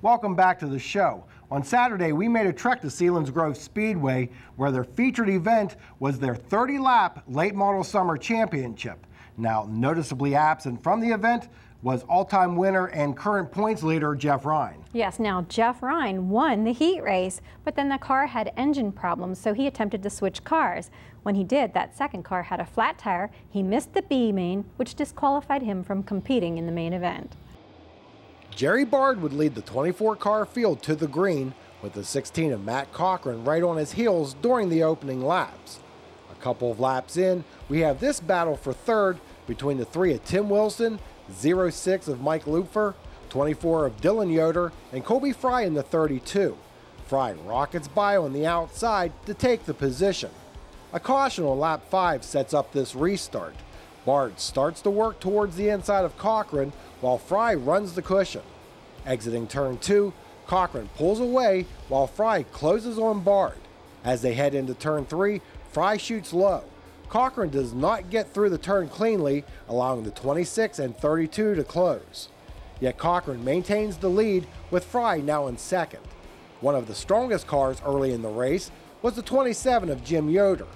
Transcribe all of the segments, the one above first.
Welcome back to the show. On Saturday, we made a trek to Selinsgrove Speedway where their featured event was their 30 lap late model summer championship. Now, noticeably absent from the event was all-time winner and current points leader Jeff Ryan. Yes, now Jeff Ryan won the heat race, but then the car had engine problems, so he attempted to switch cars. When he did, that second car had a flat tire. He missed the B main, which disqualified him from competing in the main event. Jerry Bard would lead the 24 car field to the green with the 16 of Matt Cochran right on his heels during the opening laps. A couple of laps in, we have this battle for third between the three of Tim Wilson, 06 of Mike Lupfer, 24 of Dylan Yoder, and Colby Fry in the 32. Fry rockets by on the outside to take the position. A caution on lap 5 sets up this restart. Bard starts to work towards the inside of Cochran while Fry runs the cushion. Exiting turn 2, Cochran pulls away while Fry closes on Bard. As they head into turn 3, Fry shoots low. Cochran does not get through the turn cleanly, allowing the 26 and 32 to close. Yet Cochran maintains the lead with Fry now in second. One of the strongest cars early in the race was the 27 of Jim Yoder.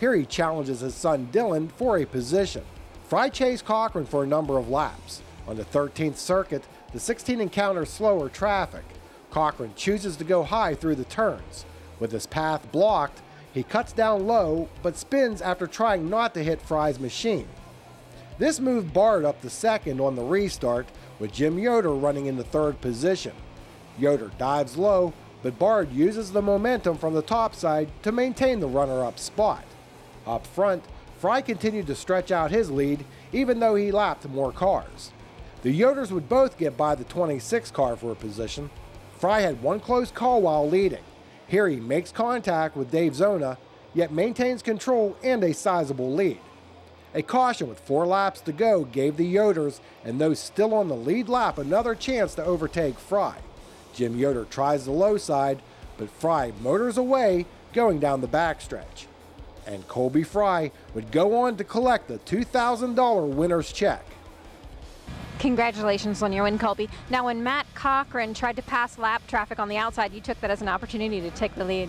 Here he challenges his son Dylan for a position. Fry chased Cochran for a number of laps. On the 13th circuit, the 16 encounters slower traffic. Cochran chooses to go high through the turns. With his path blocked, he cuts down low, but spins after trying not to hit Fry's machine. This move Bard up the second on the restart, with Jim Yoder running in the third position. Yoder dives low, but Bard uses the momentum from the top side to maintain the runner-up spot. Up front, Fry continued to stretch out his lead, even though he lapped more cars. The Yoders would both get by the 26 car for a position. Fry had one close call while leading. Here he makes contact with Dave Zona, yet maintains control and a sizable lead. A caution with four laps to go gave the Yoders and those still on the lead lap another chance to overtake Fry. Jim Yoder tries the low side, but Fry motors away going down the backstretch. And Colby Fry would go on to collect the $2,000 winner's check. Congratulations on your win, Colby. Now, when Matt Cochran tried to pass lap traffic on the outside, you took that as an opportunity to take the lead.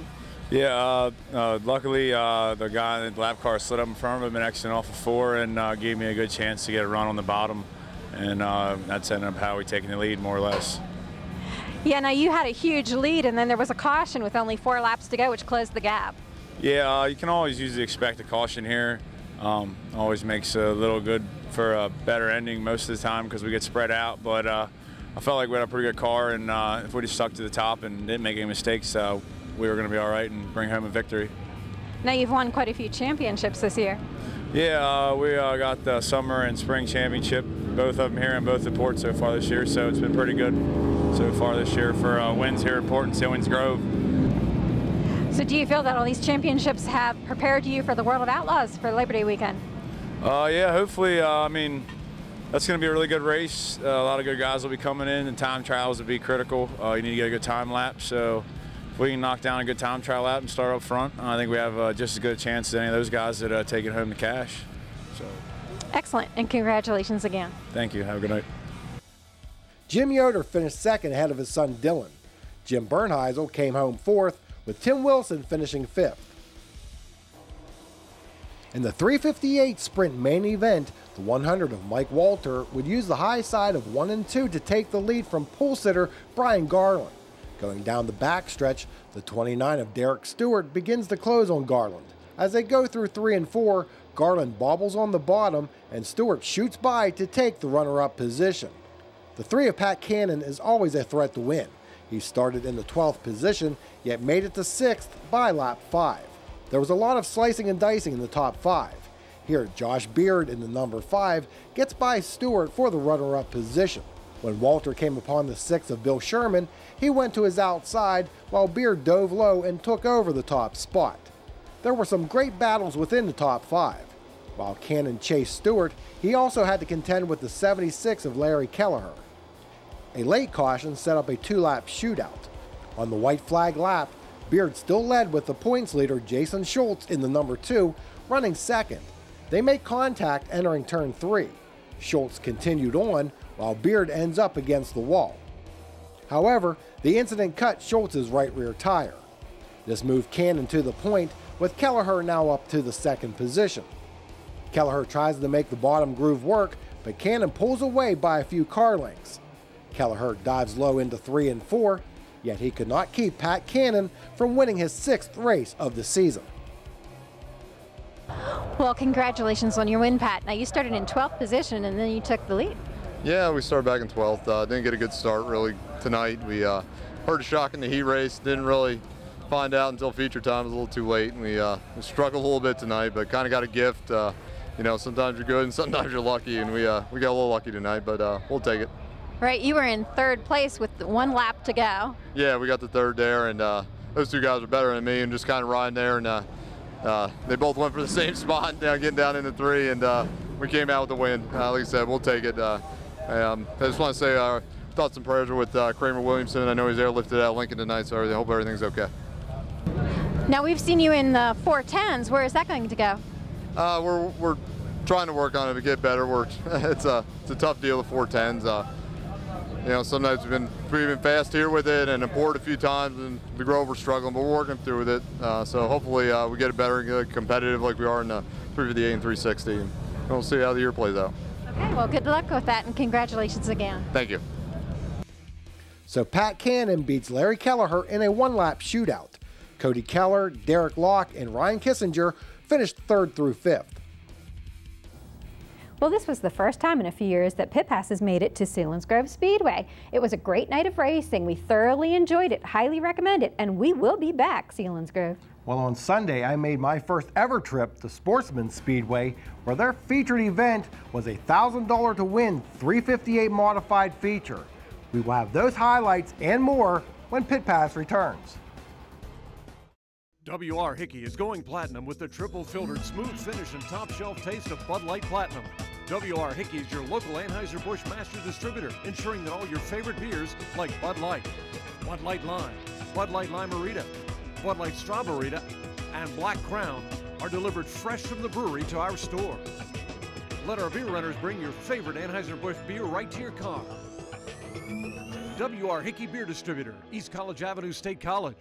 Yeah, uh, uh, luckily uh, the guy in the lap car slid up in front of him and exited off of four and uh, gave me a good chance to get a run on the bottom. And uh, that's ended up how we taking the lead, more or less. Yeah, now you had a huge lead, and then there was a caution with only four laps to go, which closed the gap. Yeah, uh, you can always usually expect a caution here. Um, always makes a little good for a better ending most of the time because we get spread out. But uh, I felt like we had a pretty good car, and uh, if we just stuck to the top and didn't make any mistakes, uh, we were going to be all right and bring home a victory. Now you've won quite a few championships this year. Yeah, uh, we uh, got the summer and spring championship, both of them here in both the ports so far this year. So it's been pretty good so far this year for uh, wins here in Port and Selinsgrove. So do you feel that all these championships have prepared you for the World of Outlaws for Labor Day weekend? Uh, yeah, hopefully. Uh, I mean, that's going to be a really good race. Uh, a lot of good guys will be coming in, and time trials will be critical. Uh, you need to get a good time lap. So if we can knock down a good time trial lap and start up front, I think we have uh, just as good a chance as any of those guys that are taking home the cash. So. Excellent, and congratulations again. Thank you. Have a good night. Jim Yoder finished second ahead of his son Dylan. Jim Bernheisel came home fourth, with Tim Wilson finishing fifth. In the 358 sprint main event, the 100 of Mike Walter would use the high side of 1 and 2 to take the lead from pool sitter Brian Garland. Going down the backstretch, the 29 of Derek Stewart begins to close on Garland. As they go through 3 and 4, Garland bobbles on the bottom and Stewart shoots by to take the runner up position. The 3 of Pat Cannon is always a threat to win. He started in the 12th position, yet made it to 6th by lap 5. There was a lot of slicing and dicing in the top 5. Here, Josh Beard in the number 5 gets by Stewart for the runner up position. When Walter came upon the 6th of Bill Sherman, he went to his outside while Beard dove low and took over the top spot. There were some great battles within the top 5. While Cannon chased Stewart, he also had to contend with the 76 of Larry Kelleher. A late caution set up a two lap shootout. On the white flag lap, Beard still led with the points leader Jason Schultz in the number two, running second. They make contact entering turn three. Schultz continued on while Beard ends up against the wall. However, the incident cut Schultz's right rear tire. This moved Cannon to the point, with Kelleher now up to the second position. Kelleher tries to make the bottom groove work, but Cannon pulls away by a few car lengths. Kelleher dives low into 3 and 4, yet he could not keep Pat Cannon from winning his sixth race of the season. Well, congratulations on your win, Pat. Now, you started in 12th position and then you took the lead. Yeah, we started back in 12th. Uh, didn't get a good start really tonight. We uh, heard a shock in the heat race. Didn't really find out until feature time. It was a little too late. And we, uh, we struggled a little bit tonight, but kind of got a gift. Uh, you know, sometimes you're good and sometimes you're lucky, and we, uh, we got a little lucky tonight, but uh, we'll take it. Right, you were in third place with one lap to go. Yeah, we got the third there, and those two guys are better than me, and just kind of riding there. And uh, they both went for the same spot, down, getting down into three, and uh, we came out with the win. Uh, like I said, we'll take it. Uh, um, I just want to say our thoughts and prayers are with uh, Kramer Williamson. I know he's airlifted out of Lincoln tonight, so I hope everything's okay. Now we've seen you in the 410s. Where is that going to go? we're, we're trying to work on it to get better. We're, it's, a, it's a tough deal, the 410s you know, sometimes we've been we've fast here with it and import a few times, and the Grover's struggling, but we're working through with it. Uh, so hopefully uh, we get it better and get competitive like we are in the 358 and 360, and we'll see how the year plays out. Okay, well, good luck with that, and congratulations again. Thank you. So Pat Cannon beats Larry Kelleher in a one-lap shootout. Cody Keller, Derek Locke, and Ryan Kissinger finished third through fifth. Well, this was the first time in a few years that Pit Pass has made it to Selinsgrove Speedway. It was a great night of racing. We thoroughly enjoyed it, highly recommend it, and we will be back, Selinsgrove. Well, on Sunday, I made my first ever trip to Sportsman Speedway, where their featured event was a $1,000 to win 358 modified feature. We will have those highlights and more when Pit Pass returns. WR Hickey is going platinum with the triple filtered smooth finish and top shelf taste of Bud Light Platinum. WR Hickey is your local Anheuser-Busch master distributor, ensuring that all your favorite beers like Bud Light, Bud Light Lime, Bud Light Lime-A-Rita, Bud Light Strawberry, and Black Crown are delivered fresh from the brewery to our store. Let our beer runners bring your favorite Anheuser-Busch beer right to your car. WR Hickey Beer Distributor, East College Avenue State College.